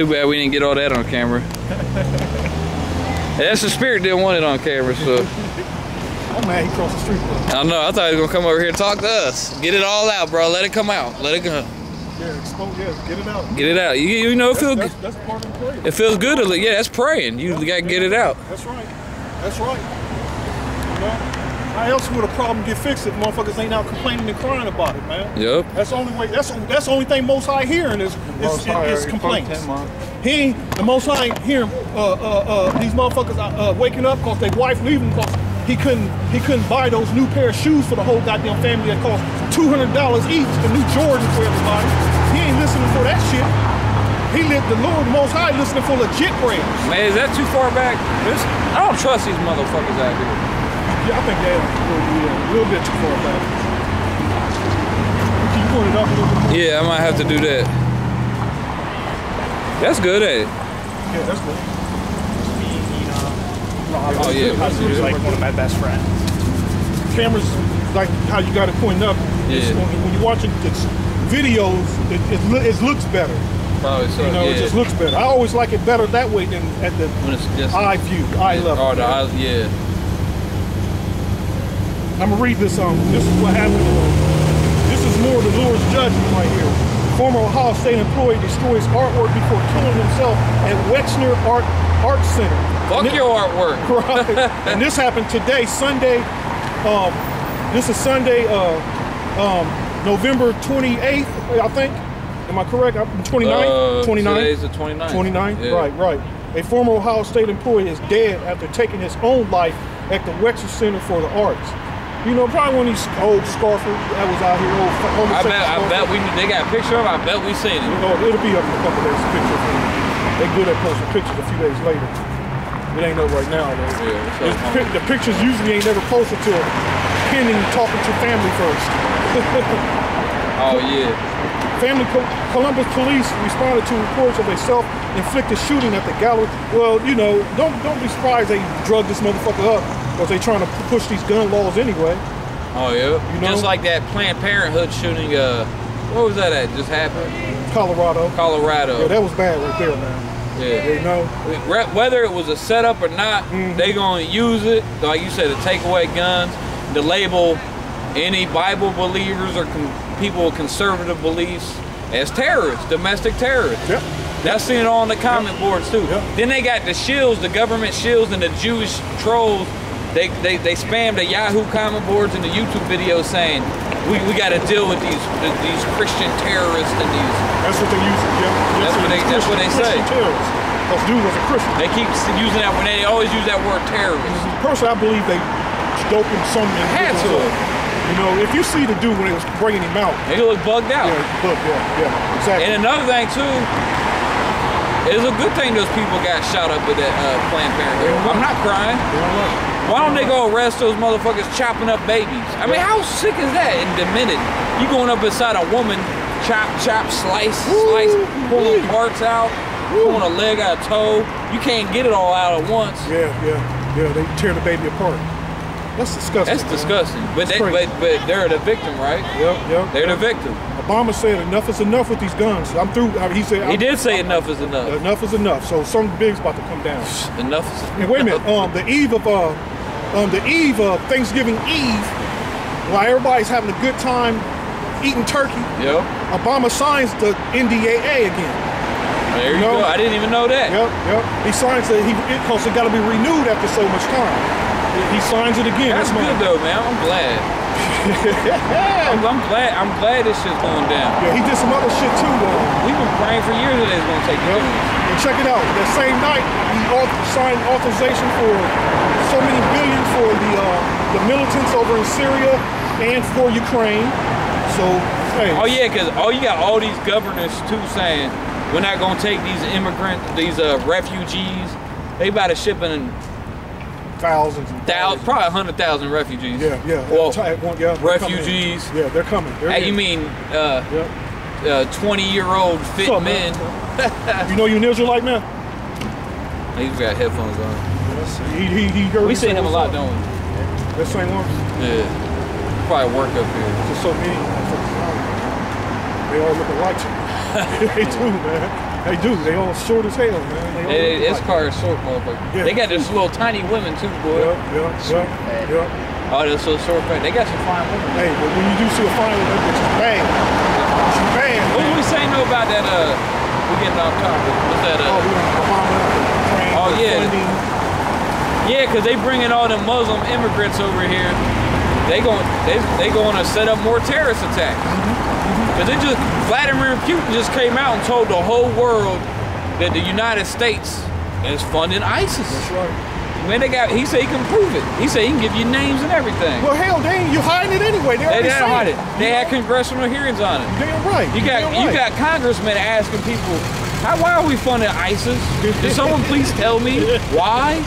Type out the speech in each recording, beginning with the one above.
Too bad we didn't get all that on camera. That's the spirit didn't want it on camera, so. Oh man, he crossed the street. I know. I thought he was gonna come over here and talk to us. Get it all out, bro. Let it come out. Let it go. Yeah, expose. Yeah, get it out. Get it out. You, you know, it feels good. that's, that's part of the prayer. It feels good to. Yeah, that's praying. You gotta get it out. That's right. That's right. You know? How else would a problem get fixed if motherfuckers ain't out complaining and crying about it, man? Yep. That's the only way. That's that's the only thing Most High hearing is is, is, is complaints. He the Most High ain't hearing uh, uh, uh, these motherfuckers uh, uh, waking up because their wife leaving because he couldn't he couldn't buy those new pair of shoes for the whole goddamn family that cost two hundred dollars each, the new Jordan for everybody. He ain't listening for that shit. He lit the Lord Most High listening for legit prayers. Man, is that too far back? This, I don't trust these motherfuckers out here. Yeah, I think that a little, bit- a little bit too far back. Can you point it up a little bit? Yeah, I might have to do that. That's good, eh? Yeah, that's good. Oh yeah. That's was like one of my best friends. cameras like how you got it pointed up. Yeah. When, when you're watching it's videos, it, it, loo- it looks better. Probably so. You know, yeah. it just looks better. I always like it better that way than at the when it's just eye view, eye level. Oh, the eyes, yeah. I'm gonna read this. Um, this is what happened. This is more the Lord's judgment right here. Former Ohio State employee destroys artwork before killing himself at Wexner Art Art Center. Fuck it- your artwork. right. and this happened today, Sunday. Um, this is Sunday, uh, um, November 28th, I think. Am I correct? I'm 29th? Uh, 29th? Today's the 29th. 29th? Yeah. Right, right. A former Ohio State employee is dead after taking his own life at the Wexner Center for the Arts. You know, probably one of these old scarfers that was out here, old I homosexual bet. I bet we. They got a picture of. it. I bet we seen it. You know, it'll be up in a couple days. Pictures. They good at posting pictures a few days later. It ain't up right now though. Yeah, what's up, It's homie? pic- the pictures usually ain't never posted till pending talking to family first. Oh yeah. Family Co- Columbus police responded to reports of a self-inflicted shooting at the gallery. Well, you know, don't don't be surprised they drug this motherfucker up because they trying to push these gun laws anyway. Oh yeah. You know? Just like that Planned Parenthood shooting. Uh, what was that? At just happened. Colorado. Colorado. Yeah, that was bad right there, man. Yeah. You know, Whether it was a setup or not, Mm-hmm. they gonna use it, like you said, to take away guns, to label any Bible believers or people with conservative beliefs as terrorists, domestic terrorists. Yep. That's seen it on the comment boards too. Yep. Then they got the shields, the government shields, and the Jewish trolls. They they they spam the Yahoo comment boards and the YouTube videos saying we, we got to deal with these these Christian terrorists and these. that's what they use. Yeah, That's what they- that's what they say. Because dude was a Christian. They keep using that when they always use that word terrorist. Personally, I believe they doping some Had to. individuals. You know, if you see the dude when they was bringing him out, They look bugged out. yeah, look, yeah, yeah, exactly. And another thing too, it's a good thing those people got shot up with that uh, Planned Parenthood. I'm not crying. You know what? Why don't they go arrest those motherfuckers chopping up babies? I mean, how sick is that In and demented? You going up beside a woman, chop, chop, slice, slice, pulling parts out, pulling a leg out, a toe. You can't get it all out at once. Yeah, yeah, yeah. They tear the baby apart. That's disgusting. That's man. disgusting. But they, but but they're the victim, right? Yep, yep. They're the victim. Obama said enough is enough with these guns. I'm through. I mean, he said He I'm- did say I'm- enough is enough. Enough is enough. So something big's about to come down. Enough is And wait a minute. Um, the eve of uh, um, the eve of Thanksgiving Eve, while everybody's having a good time eating turkey, Yep. Obama signs the NDAA again. There you No. go. I didn't even know that. Yep, yep. He signs it. He because it got to be renewed after so much time. He signs it again. That's my- good though, man. I'm glad. I'm, I'm glad. I'm glad this shit's going down. Yeah, he did some other shit too, though. We've been praying for years that it's gonna take Yep. And check it out. That same night, he signed authorization for so many billions for the uh, the militants over in Syria and for Ukraine. So, hey, Oh yeah, cause oh you got all these governors too saying we're not gonna take these immigrant, these uh, refugees. They about to ship in thousands and thou, thousands. probably a hundred thousand refugees. Yeah, yeah. Well, yeah, they're coming refugees. Yeah, they're coming. They're Hey, you mean uh, Yep. uh, 20 year old fit up, men? You know you an Israelite man? He's got headphones on. Yes. He, he, he We seen him a lot, don't we? That same one. Yeah. Probably work up here. There's so many. They all look alike. they do, man. They do. They all short as hell, man. They, they, this car is short, motherfucker. Yeah. They got this little tiny women too, boy. Yeah, yeah, yeah, yeah. Oh, they're so short, fat. They got some fine women. Hey, but when you do see a fine woman, is bad. She's bad. What man. did we say no about that? Uh, we getting off topic. What's that? Oh, Uh, Obama, Ukraine, Oh, yeah. funding. yeah, cause they bringing all the Muslim immigrants over here. They going they they going to set up more terrorist attacks. Cause they just Vladimir Putin just came out and told the whole world that the United States is funding ISIS. That's right. Man, they got. He said he can prove it. He said he can give you names and everything. Well, hell, they ain't, you hiding it anyway. They, They didn't hide it. They had congressional hearings on it. Damn right. You got Damn you got congressmen asking people, how why are we funding ISIS? Did someone please tell me why?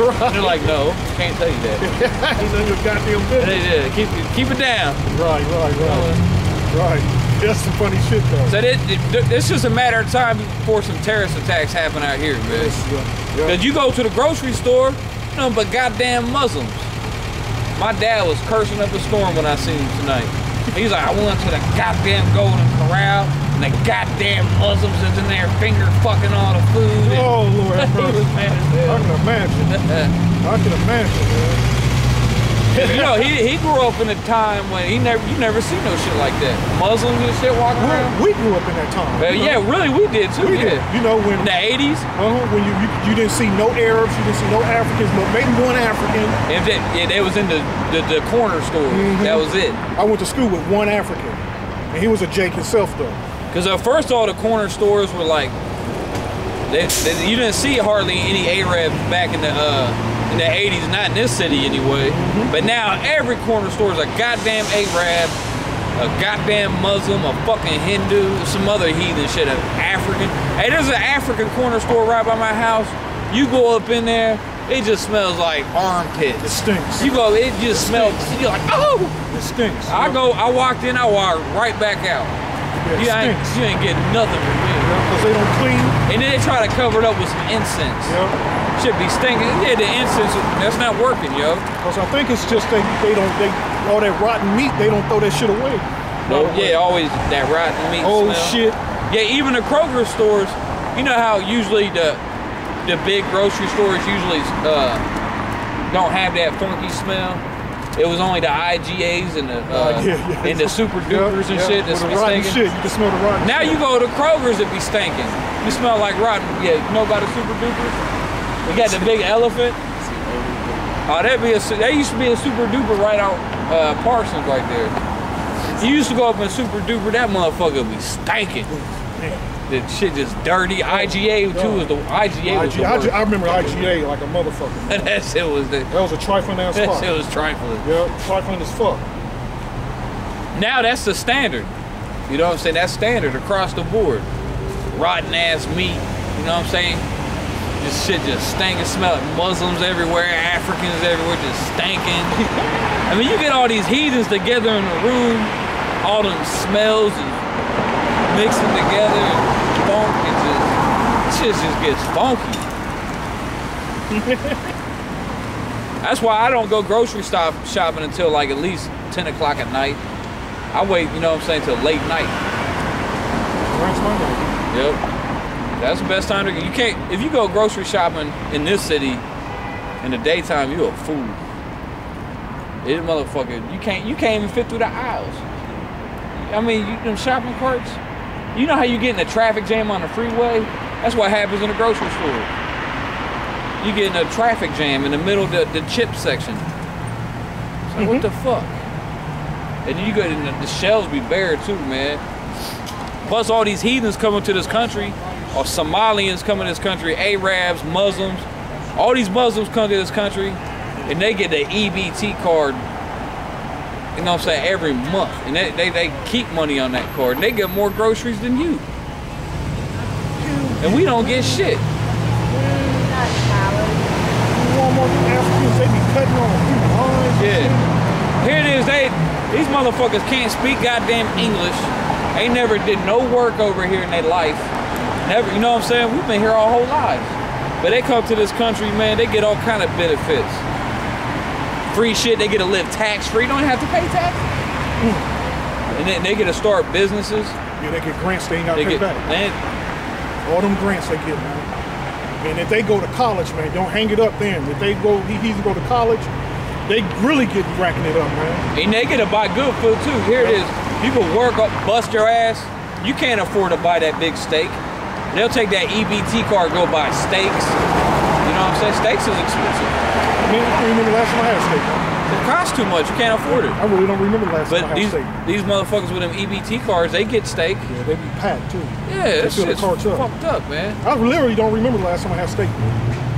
Right. They're like, no, can't tell you that. None of your goddamn business. They did. Keep it- keep it down. Right, right, right. Right. That's some funny shit, though. So it, it, it's just a matter of time before some terrorist attacks happen out here, man. Yes, yeah, yeah. You go to the grocery store, nothing but goddamn Muslims. My dad was cursing up a storm when I seen him tonight. He's like, I went to the goddamn Golden Corral, and the goddamn Muslims is in there finger fucking all the food. Oh, Lord, have he was mercy. mad as I can imagine. I can imagine, man. you know, he, he grew up in a time when he never you never see no shit like that. Muslims and shit walking around. We, we grew up in that time. You yeah, know? really, we did too. We did. You know, when In the 80s, uh-huh, when you, you you didn't see no Arabs, you didn't see no Africans, but maybe one African. And that, yeah, they was in the, the, the corner store. Mm-hmm. That was it. I went to school with one African, and he was a Jake himself, though. Because at first, all the corner stores were like, they, they, you didn't see hardly any Arab back in the uh, in the 80s, not in this city anyway. Mm-hmm. But now every corner store is a goddamn Arab, a goddamn Muslim, a fucking Hindu, some other heathen shit, an African. Hey, there's an African corner store right by my house. You go up in there, it just smells like armpits. It stinks. You go, it just smells. You're like, oh! It stinks. I go, I walked in, I walked right back out. Yeah, You ain't, you ain't getting nothing from me. Because they don't clean. And then they try to cover it up with some incense. Yeah. Should be stinking. Yeah, the incense, that's not working, yo. Because I think it's just they they don't they all that rotten meat they don't throw that shit away. No, yeah, always that rotten meat Oh shit. Yeah, even the Kroger stores, you know how usually the the big grocery stores usually uh, don't have that funky smell? It was only the IGAs and the uh, Uh, yeah, yeah. and the super dupers and Yeah, shit that's be stinking. shit. You can smell the rotten. Now shit. you go to Kroger's, it be stinking. You smell like rotten. Yeah, you know about the super dupers? We got the big elephant. Oh, that be a that used to be a super duper right out uh, Parsons right there. You used to go up in super duper, that motherfucker be stinking. That shit just dirty. Oh, IGA too was the IGA was the I, worst. I remember IGA like a motherfucker. that shit was the That was a trifling ass that spot. shit was trifling. Yep, trifling as fuck. Now that's the standard. You know what I'm saying? That's standard across the board. Rotten ass meat. You know what I'm saying? This shit just stinking, smelling. Muslims everywhere, Africans everywhere, just stinking. I mean, you get all these heathens together in a room, all them smells and mixing together and funk and just shit just gets funky. That's why I don't go grocery stop shopping until like at least 10 o'clock at night. I wait, you know what I'm saying, till late night. Yep. That's the best time to you can't if you go grocery shopping in this city in the daytime, you a fool. It motherfucker, you can't you can't even fit through the aisles. I mean, you them shopping carts. You know how you get in a traffic jam on the freeway? That's what happens in a grocery store. You get in a traffic jam in the middle of the, the chip section. It's like, what mm-hmm. the fuck? And you go and the, the shelves be bare too, man. Plus all these heathens coming to this country, or Somalians coming to this country, Arabs, Muslims, all these Muslims come to this country, and they get the EBT card. You know what I'm saying? Every month, and they, they, they keep money on that card, and they get more groceries than you, and we don't get shit. Yeah. Here it is. They these motherfuckers can't speak goddamn English. They never did no work over here in their life. Never, you know what I'm saying? We've been here our whole lives. But they come to this country, man, they get all kind of benefits. Free shit, they get to live tax free, don't have to pay tax. And then they get to start businesses. Yeah, they get grants they ain't got to pay get back. man, All them grants they get, man. And if they go to college, man, don't hang it up then. If they go, he either go to college, they really get racking it up, man. And they get to buy good food too. Here it is. People work up, bust your ass. You can't afford to buy that big steak. They'll take that EBT card, go buy steaks. You know what I'm saying? Steaks is expensive. I can't remember the last time I had a steak. It costs too much. You can't afford it. I really don't remember the last But time I had these steak. these motherfuckers with them EBT cards, they get steak. Yeah, they be packed too. Yeah, that shit's up. fucked up, man. I literally don't remember the last time I had steak.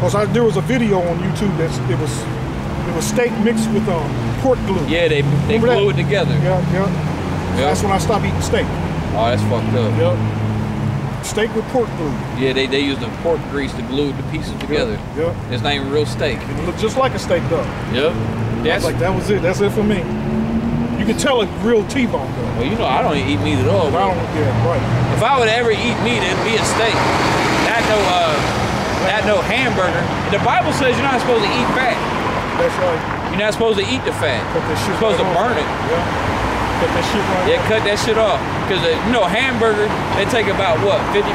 Cause I, there was a video on YouTube that's it was it was steak mixed with um, pork glue. Yeah, they they Remember that? glue it together. yeah, yeah. Yeah. That's when I stopped eating steak. Oh, that's fucked up. Yep. Steak with pork glue. Yeah, they, they use the pork grease to glue the pieces together. Yep. It's not even real steak. It looked just like a steak though. Yep. That's like, that was it. That's it for me. You can tell a real T-bone though. well, you know, I don't eat meat at all. I don't, yeah, right. If I would ever eat meat, it'd be a steak. Not no uh, not no hamburger. The Bible says you're not supposed to eat fat. That's right. You're not supposed to eat the fat. You're supposed to burn it. Yeah. Cut that shit right Yeah, off. cut that shit off. Because, uh, you know, hamburger, they take about, what, 50%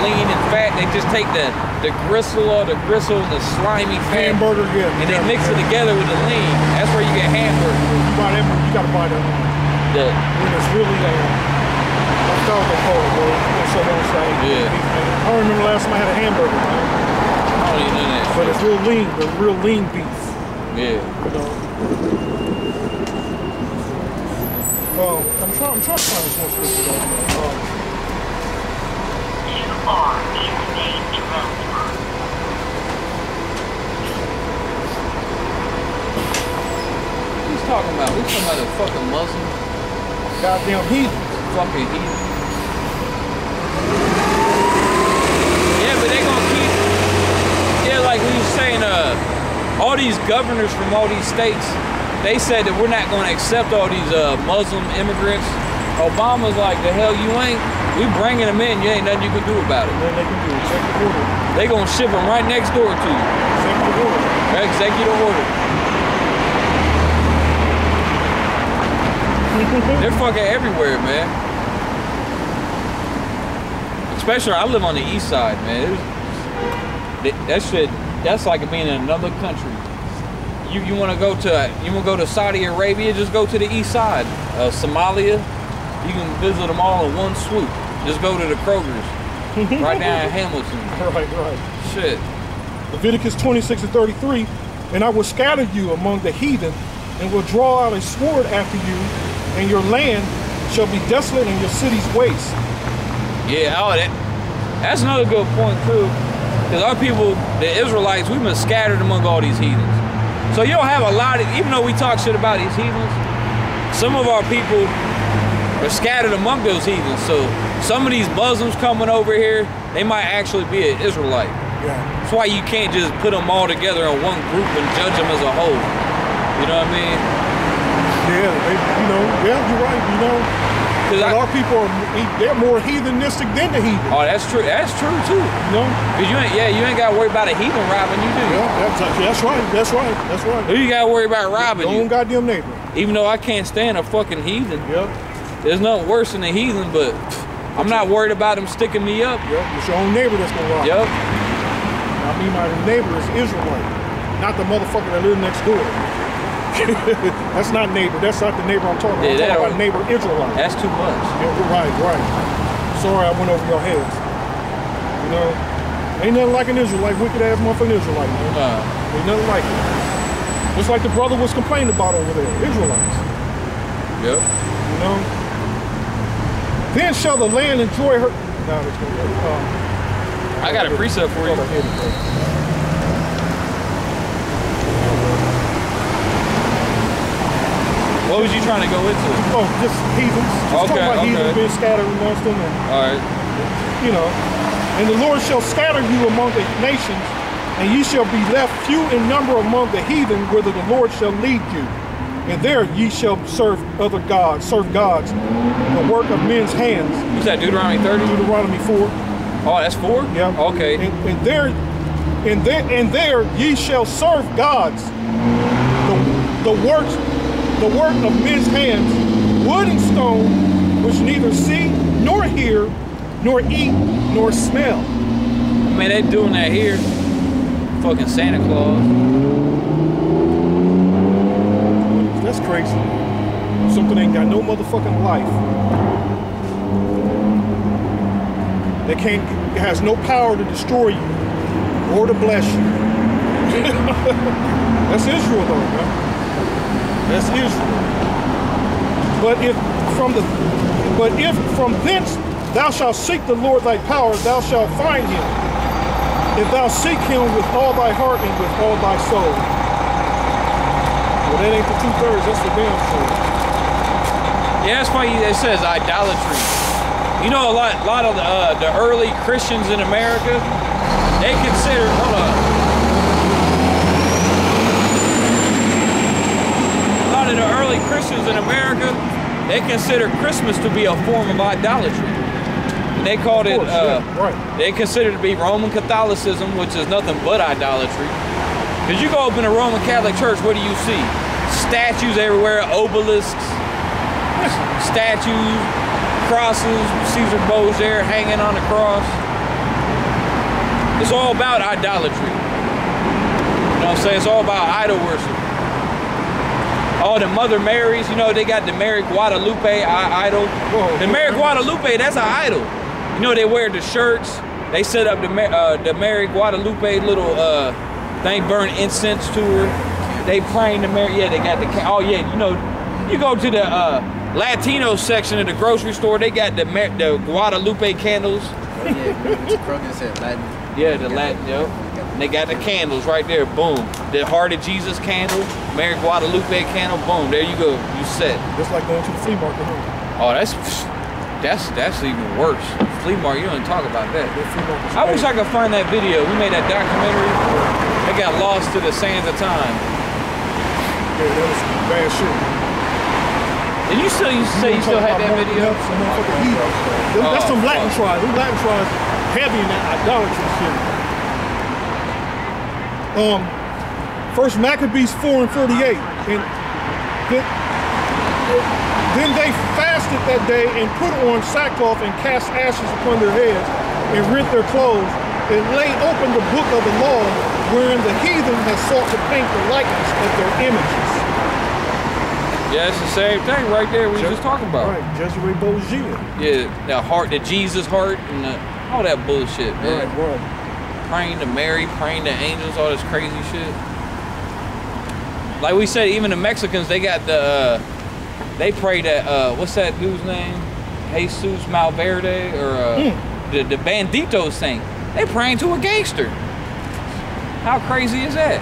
lean and fat? They just take the, the gristle or the gristle, the slimy fat, Hamburger, yeah. and they mix it together with the lean. That's where you get hamburger. You buy that, you gotta buy that one. The, when it's really uh, I thought they call it, bro. That's what I'm saying. Yeah. I don't remember the last time I had a hamburger, man. I don't none of that But it's real lean, the real lean beef. Yeah. You know. Um, I'm trying. I'm trying to find one scripture. though. Um, You are in main transfer. What talking about? We talking about a fucking Muslim? goddamn heathens. Fucking heathen. Yeah, but they gonna keep. Yeah, like we was saying, uh, all these governors from all these states, they said that we're not gonna accept all these uh, Muslim immigrants. Obama's like, the hell you ain't. We bringing them in. You ain't nothing you can do about it. Then they can do executive order. They gonna ship them right next door to you. Executive order. Executive order. They're fucking everywhere, man. Especially, I live on the east side, man. It was, that, that shit, that's like being in another country. You you want to go to you want to go to Saudi Arabia? Just go to the east side. Uh, Somalia, you can visit them all in one swoop. Just go to the Kroger's right down in Hamilton. Right, right. Shit. Leviticus 26 and 33, and I will scatter you among the heathen, and will draw out a sword after you, and your land shall be desolate, and your cities waste. Yeah, oh, that, that's another good point too. Because our people, the Israelites, we've been scattered among all these heathens. So you don't have a lot of, even though we talk shit about these heathens, some of our people are scattered among those heathens. So some of these Muslims coming over here, they might actually be an Israelite. Yeah. That's why you can't just put them all together in one group and judge them as a whole. You know what I mean? Yeah, they, you know, yeah, you're right, you know. 'Cause But I- our people are, they're more heathenistic than the heathen, oh, that's true. That's true too. you know? Cause you ain't, yeah, you ain't got to worry about a heathen robbing you, do you? Yeah, that's, that's right, that's right, that's right. Who you got to worry about robbing Your own you? goddamn neighbor. Even though I can't stand a fucking heathen. Yep, There's nothing worse than a heathen, but I'm not worried about them sticking me up. yep. It's your own neighbor that's gonna rob. you. Yup. I mean, my neighbor is Israelite, not the motherfucker that lives next door. that's not neighbor. That's not the neighbor I'm talking about. Yeah, I'm talking about neighbor Israelite. That's too much. Yeah, right, right. Sorry I went over your heads. You know, ain't nothing like an Israelite, wicked ass motherfucking Israelite, man. Uh, Ain't nothing like it. Just like the brother was complaining about over there, Israelites. yep. You know? Then shall the land enjoy her. No, it's gonna go. Uh, I got a precept for you. Hold on, here we go. What was you trying to go into? Oh, just heathens. Just talking Okay, about heathens being scattered amongst them, and All right. you know. And the Lord shall scatter you among the nations, and ye shall be left few in number among the heathen, whither the Lord shall lead you. And there ye shall serve other gods, serve gods, the work of men's hands. You that, Deuteronomy 30? Deuteronomy 4. Oh, that's four? Yeah. Okay. And, and there, and there, and there ye shall serve gods, the, the works, the work of men's hands, wood and stone, which neither see nor hear, nor eat, nor smell. I mean, they doing that here. Fucking Santa Claus. That's crazy. Something ain't got no motherfucking life. That can't it has no power to destroy you or to bless you. That's Israel though, man. That's Israel. But if from the but if from thence thou shalt seek the Lord thy power, thou shalt find him. If thou seek him with all thy heart and with all thy soul. Well, that ain't the two thirds, that's the damn soul. Yeah, that's why it says idolatry. You know, a lot, lot of the, uh, the early Christians in America, they consider. Hold on. A lot of the early Christians in America, they consider Christmas to be a form of idolatry. And they called it. Uh, yeah, right. They consider it to be Roman Catholicism, which is nothing but idolatry. Because you go up in a Roman Catholic church, what do you see? Statues everywhere, obelisks, statues, crosses, Caesar Borgia hanging on the cross. It's all about idolatry. You know what I'm saying? It's all about idol worship. All the Mother Marys, you know, they got the Mary Guadalupe idol. Whoa. the Mary Guadalupe, that's an idol. You know, they wear the shirts. They set up the uh, the Mary Guadalupe little uh, thing, burn incense to her. They praying the Mary. Yeah, they got the. Oh yeah, you know, you go to the uh, Latino section of the grocery store. They got the Mar- the Guadalupe candles. Oh, yeah, Krogan said Latin. Yeah, the Latin, yo. And they got the candles right there, boom. The Heart of Jesus candle, Mary Guadalupe candle, boom. There you go, you set. Just like going to the flea market. Huh? Oh, that's that's that's even worse. Flea market, you don't even talk about that. That flea market's I wish I could find that video. We made that documentary. They got lost to the sands of time. Yeah, that was bad shit. Did you still you say you still had that video? Some motherfucking heathens. Oh, Them- That's Oh, some Latin tribes. Them Latin tribes heavy in that idolatry shit. Um, First Maccabees 4 and 38. And then, then they fasted that day and put on sackcloth and cast ashes upon their heads and rent their clothes and lay open the book of the law wherein the heathen has sought to paint the likeness of their images. Yeah, it's the same thing right there we were just talking about. Right, Jesuit Borgia. Yeah, the heart, the Jesus heart, and the, all that bullshit, man. Right, right. Praying to Mary, praying to angels, all this crazy shit. Like we said, even the Mexicans, they got the, uh, they pray that, uh, what's that dude's name? Jesus Malverde, or uh, the, the Bandito saint. They praying to a gangster. How crazy is that?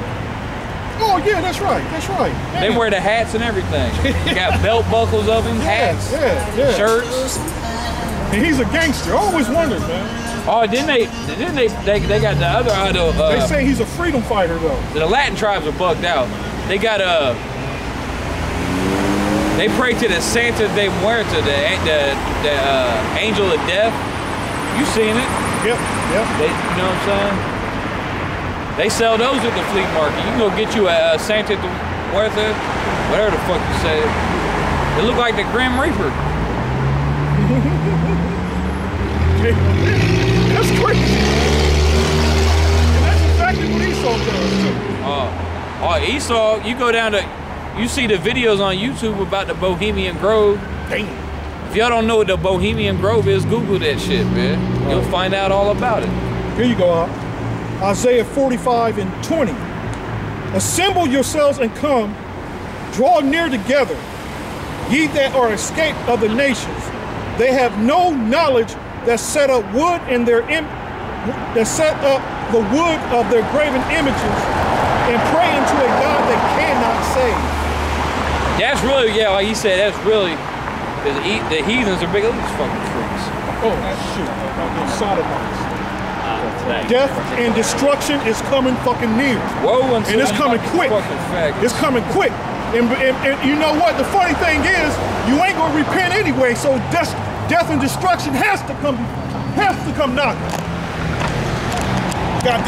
Oh yeah, that's right. That's right. They wear the hats and everything. got belt buckles of him, hats, Yeah, yeah. shirts. And he's a gangster. I always wondered, man. Oh, didn't they? Didn't they? They, they got the other idol. Uh, They say he's a freedom fighter though. the Latin tribes are bugged out. They got a. They pray to the Santa de Muerte, the the, the uh, angel of death. You seen it? Yep, yep. They, you know what I'm saying? They sell those at the flea market. You can go get you a, uh Santa de Muerte, whatever the fuck you say. It look like the Grim Reaper. That's crazy. And that's exactly what Esau does too. Uh, oh, Esau, you go down to, you see the videos on YouTube about the Bohemian Grove. Damn. If y'all don't know what the Bohemian Grove is, Google that shit, man. You'll find out all about it. Here you go, Al. Isaiah 45 and 20. Assemble yourselves and come, draw near together, ye that are escaped of the nations. They have no knowledge that set up wood in their Im- that set up the wood of their graven images and pray unto a God that cannot save. That's really, yeah, like he said, that's really, the, the heathens are big. Look at these fucking freaks. Oh, shoot. Sodomites. Death and destruction is coming fucking near. Whoa, and, And it's coming quick. It's coming quick. And, and, and you know what? The funny thing is, you ain't gonna repent anyway. So death, death and destruction has to come, has to come knocking. Goddamn.